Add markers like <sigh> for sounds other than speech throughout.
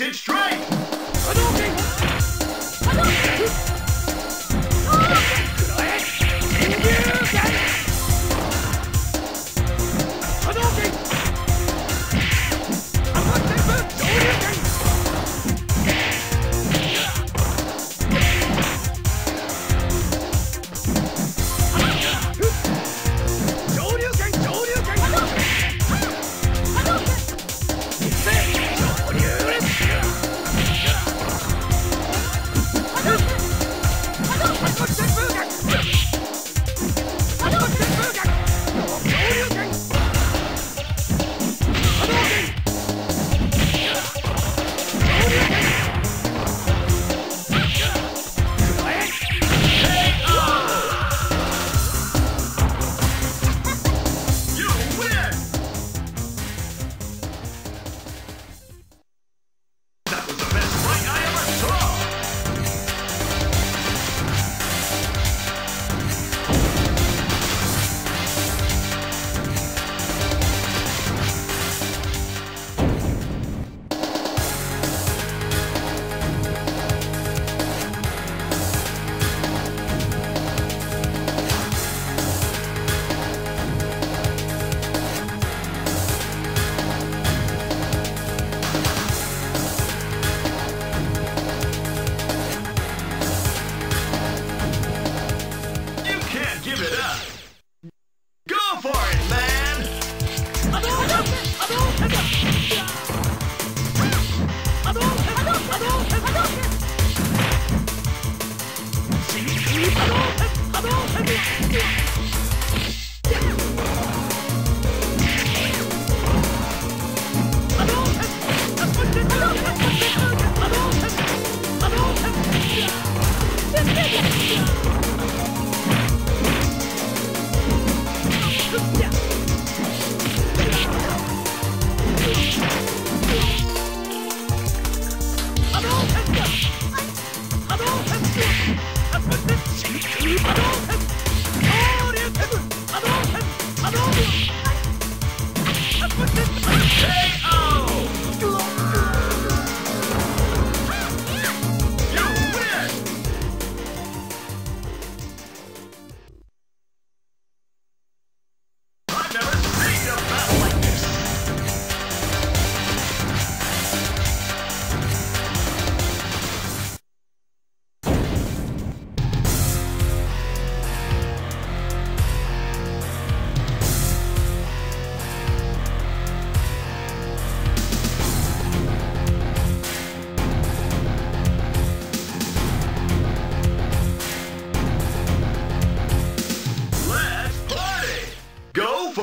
it's true. Yeah.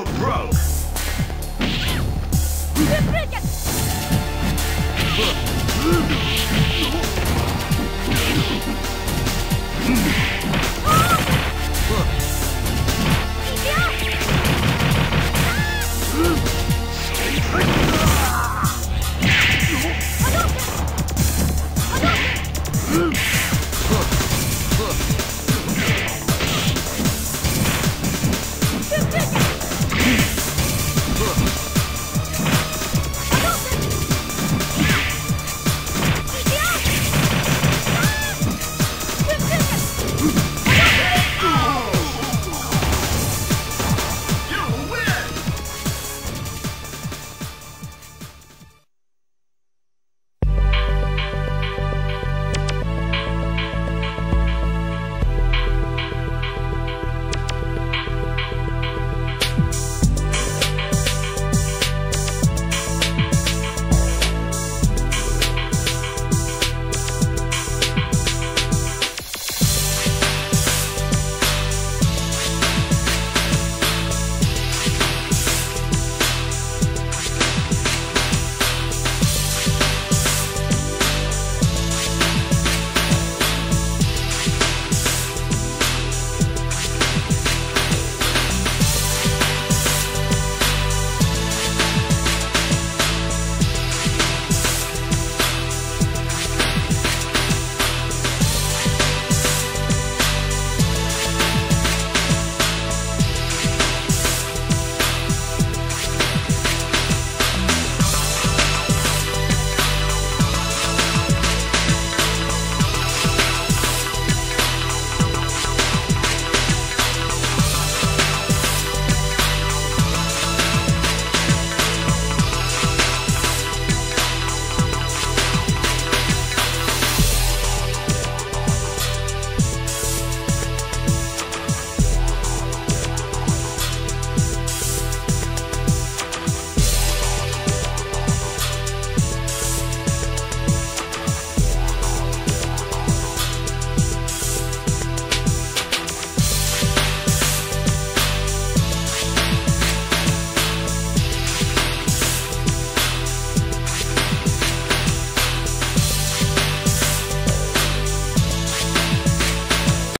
for broke. <laughs>